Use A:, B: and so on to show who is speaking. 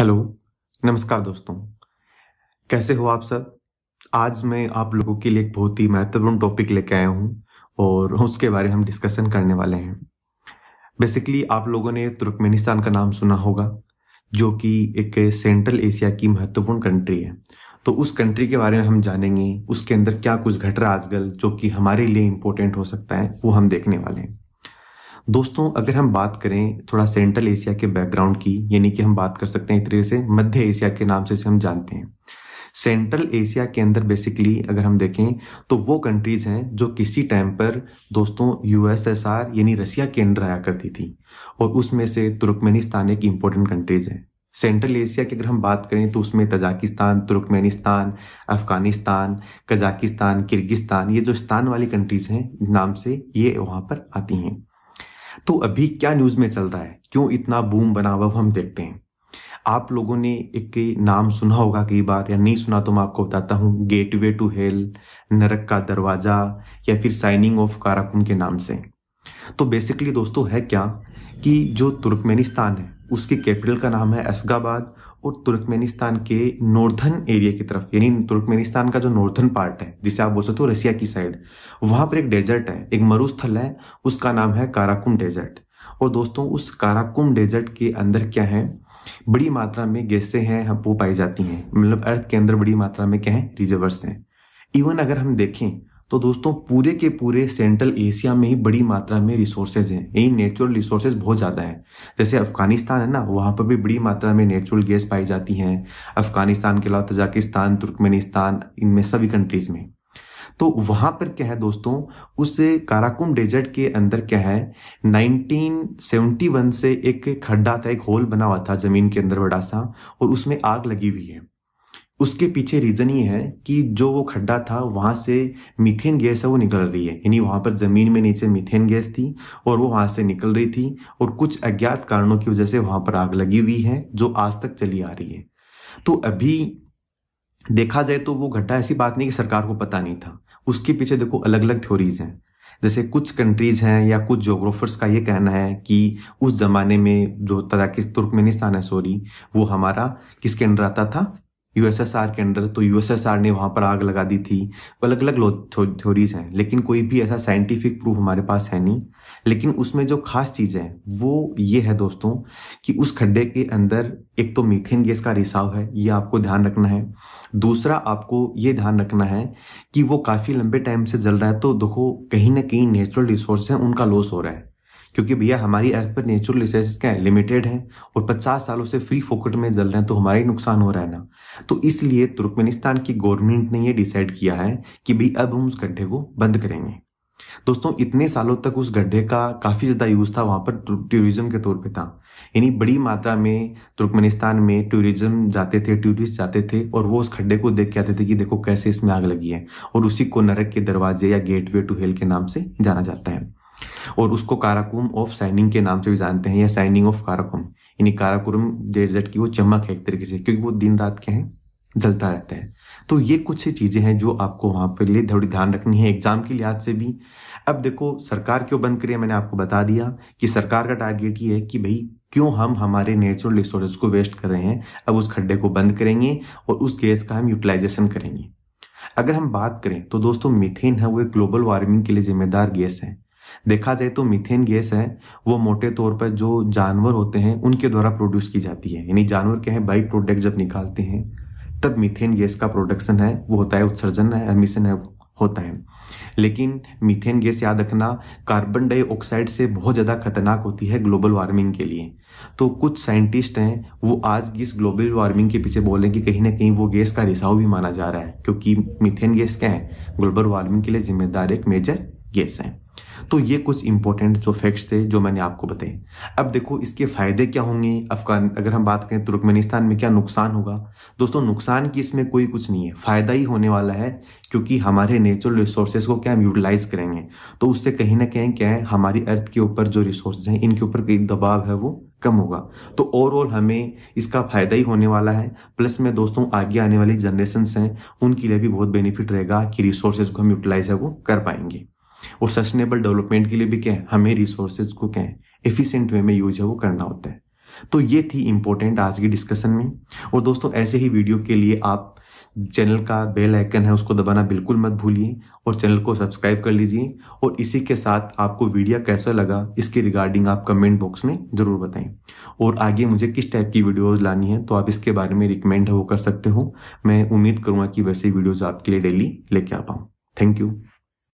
A: Hello, नमस्कार दोस्तों। कैसे हो आप सब? आज मैं आप लोगों के लिए एक बहुत ही महत्वपूर्ण टॉपिक लेके आया हूँ और उसके बारे में हम डिस्कशन करने वाले हैं। बेसिकली आप लोगों ने तुर्कमेनिस्तान का नाम सुना होगा, जो कि एक सेंट्रल एशिया की महत्वपूर्ण कंट्री है। तो उस कंट्री के बारे में हम जानेंगे, उसके अंदर क्या कुछ घट रहा आजकल, जो कि हमारे लिए इंपॉर्टेंट हो सकता है, वो हम देखने वाले हैं। दोस्तों, अगर हम बात करें थोड़ा सेंट्रल एशिया के बैकग्राउंड की, यानी कि हम बात कर सकते हैं एक तरीके से, मध्य एशिया के नाम से हम जानते हैं। सेंट्रल एशिया के अंदर बेसिकली अगर हम देखें तो वो कंट्रीज़ हैं जो किसी टाइम पर दोस्तों यूएसएसआर यानी रसिया के अंडर आया करती थी, और उसमें से तुर्कमेनिस्तान एक इंपॉर्टेंट कंट्रीज़ है। सेंट्रल एशिया की अगर हम बात करें तो उसमें Tajikistan, Turkmenistan, Afghanistan, Kazakhstan, Kyrgyzstan, ये जो स्थान वाली कंट्रीज़ हैं, नाम से ये वहाँ पर आती हैं। तो अभी क्या न्यूज़ में चल रहा है? क्यों इतना बूम बना हुआ हम देखते हैं। आप लोगों ने एक नाम सुना होगा कई बार, या नहीं सुना तो मैं आपको बताता हूँ। गेटवे टू हेल नरक का दरवाज़ा, या फिर साइनिंग ऑफ़ काराकुम के नाम से। तो बेसिकली दोस्तों है क्या कि जो तुर्कमेनिस्तान है, उसके कैपिटल का नाम है असगाबाद और तुर्कमेनिस्तान के नॉर्दर्न एरिया की तरफ़, यानी तुर्कमेनिस्तान का जो नॉर्दर्न पार्ट है, जिसे आप बोल सकते हो रसिया की साइड वहाँ पर एक डेजर्ट है, एक मरुस्थल है, उसका नाम है काराकुम डेजर्ट और दोस्तों, उस काराकुम डेजर्ट के अंदर क्या है? बड़ी मात्रा में गैसें हैं, वो पाई जाती हैं। मतलब अर्थ के अंदर बड़ी मात्रा में क्या है? रिजर्वर्स हैं. इवन अगर हम देखें तो दोस्तों, पूरे के पूरे सेंट्रल एशिया में ही बड़ी मात्रा में रिसोर्सेज हैं। यही नेचुरल रिसोर्सेज बहुत ज़्यादा है। जैसे अफ़गानिस्तान है ना, वहाँ पर भी बड़ी मात्रा में नेचुरल गैस पाई जाती है। अफ़गानिस्तान के अलावा तजाकिस्तान, तुर्कमेनिस्तान, इनमें सभी कंट्रीज़ में। तो वहाँ पर क्या है दोस्तों, उस काराकुम डेजर्ट के अंदर क्या है 1971 से एक खड्डा था, एक होल बना हुआ था ज़मीन के अंदर बड़ा सा, और उसमें आग लगी हुई है। उसके पीछे रीजन ये है कि जो वो खड्डा था, वहाँ से मीथेन गैस है, वो निकल रही है। यानी वहाँ पर ज़मीन में नीचे मीथेन गैस थी और वो वहाँ से निकल रही थी और कुछ अज्ञात कारणों की वजह से वहाँ पर आग लगी हुई है, जो आज तक चली आ रही है। तो अभी देखा जाए तो वो घटना, ऐसी बात नहीं कि सरकार को पता नहीं था। उसके पीछे देखो अलग अलग थ्योरीज हैं। जैसे कुछ कंट्रीज़ हैं या कुछ जोग्राफर्स का ये कहना है कि उस जमाने में जो तजाकिस तुर्कमेनिस्तान है सॉरी वो हमारा किसके अंडर आता था? यूएसएसआर के अंडर तो यूएसएसआर ने वहाँ पर आग लगा दी थी। अलग अलग थ्योरीज हैं, लेकिन कोई भी ऐसा साइंटिफिक प्रूफ हमारे पास है नहीं। लेकिन उसमें जो खास चीज़ है, वो ये है दोस्तों, कि उस खड्डे के अंदर एक तो मीथेन गैस का रिसाव है, ये आपको ध्यान रखना है। दूसरा, आपको ये ध्यान रखना है कि वो काफ़ी लंबे टाइम से जल रहा है तो देखो, कहीं ना कहीं नेचुरल रिसोर्स है, उनका लॉस हो रहा है। क्योंकि भैया, हमारी अर्थ पर नेचुरल रिसोर्सेज क्या लिमिटेड है, और 50 सालों से फ्री फोकट में जल रहे हैं तो हमारा ही नुकसान हो रहा है ना। तो इसलिए तुर्कमेनिस्तान की गवर्नमेंट ने ये डिसाइड किया है कि भाई, अब हम उस गड्ढे को बंद करेंगे। दोस्तों, इतने सालों तक उस गड्ढे का काफ़ी ज़्यादा यूज़ था, वहाँ पर टूरिज़्म के तौर पे था। यानी बड़ी मात्रा में तुर्कमेनिस्तान में टूरिज़्म जाते थे, टूरिस्ट जाते थे, और वो उस खड्डे को देख के आते थे कि देखो कैसे इसमें आग लगी है, और उसी को नरक के दरवाजे या गेटवे टू हेल के नाम से जाना जाता है। और उसको काराकुम ऑफ़ साइनिंग के नाम से भी जानते हैं, या साइनिंग ऑफ़ काराकुम। यानी काराकुरम डेजर्ट की वो चमक है एक तरीके से, क्योंकि वो दिन रात क्या है, जलता रहता है। तो ये कुछ सी चीज़ें हैं जो आपको वहाँ पर लिए थोड़ी ध्यान रखनी है, एग्ज़ाम के लिहाज से भी। अब देखो, सरकार क्यों बंद करी है, मैंने आपको बता दिया कि सरकार का टारगेट ये है कि भाई, क्यों हम हमारे नेचुरल रिसोर्सेज को वेस्ट कर रहे हैं, अब उस खड्डे को बंद करेंगे और उस गैस का हम यूटिलाइजेशन करेंगे। अगर हम बात करें तो दोस्तों मिथेन है, वो एक ग्लोबल वार्मिंग के लिए जिम्मेदार गैस है। देखा जाए तो मीथेन गैस है, वो मोटे तौर पर जो जानवर होते हैं, उनके द्वारा प्रोड्यूस की जाती है। यानी जानवर क्या है बाई प्रोडक्ट जब निकालते हैं, तब मीथेन गैस का प्रोडक्शन है, वो होता है उत्सर्जन है एमिशन है, होता है। लेकिन मीथेन गैस याद रखना कार्बन डाइऑक्साइड से बहुत ज़्यादा खतरनाक होती है ग्लोबल वार्मिंग के लिए। तो कुछ साइंटिस्ट हैं, वो आज इस ग्लोबल वार्मिंग के पीछे बोले कि कहीं ना कहीं वो गैस का रिसाव भी माना जा रहा है, क्योंकि मीथेन गैस क्या है ग्लोबल वार्मिंग के लिए जिम्मेदार एक मेजर गैस है। तो ये कुछ इंपॉर्टेंट जो फैक्ट्स थे जो मैंने आपको बताए। अब देखो, इसके फ़ायदे क्या होंगे? अफगान, अगर हम बात करें तुर्कमेनिस्तान में क्या नुकसान होगा? दोस्तों, नुकसान की इसमें कोई कुछ नहीं है। फ़ायदा ही होने वाला है क्योंकि हमारे नेचुरल रिसोर्सेज को क्या हम यूटिलाइज करेंगे। तो उससे कहीं ना कहीं क्या है, हमारी अर्थ के ऊपर जो रिसोर्सेज हैं, इनके ऊपर कई दबाव है वो कम होगा। तो ओवरऑल हमें इसका फ़ायदा ही होने वाला है। प्लस में दोस्तों, आगे आने वाली जनरेशन हैं, उनके लिए भी बहुत बेनिफिट रहेगा कि रिसोर्सेज को हम यूटिलाइज है वो कर पाएँगे। और सस्टेनेबल डेवलपमेंट के लिए भी क्या है? हमें रिसोर्सेज को क्या है? एफिशिएंट वे में यूज़ है वो करना होता है। तो ये थी इंपॉर्टेंट आज की डिस्कशन में। और दोस्तों, ऐसे ही वीडियो के लिए आप चैनल का बेल आइकन है, उसको दबाना बिल्कुल मत भूलिए और चैनल को सब्सक्राइब कर लीजिए। और इसी के साथ आपको वीडियो कैसा लगा, इसके रिगार्डिंग आप कमेंट बॉक्स में ज़रूर बताएँ। और आगे मुझे किस टाइप की वीडियोस लानी है तो आप इसके बारे में रिकमेंड है वो कर सकते हो। मैं उम्मीद करूँगा कि वैसे वीडियोज़ आपके लिए डेली लेके आ पाऊँ। Thank you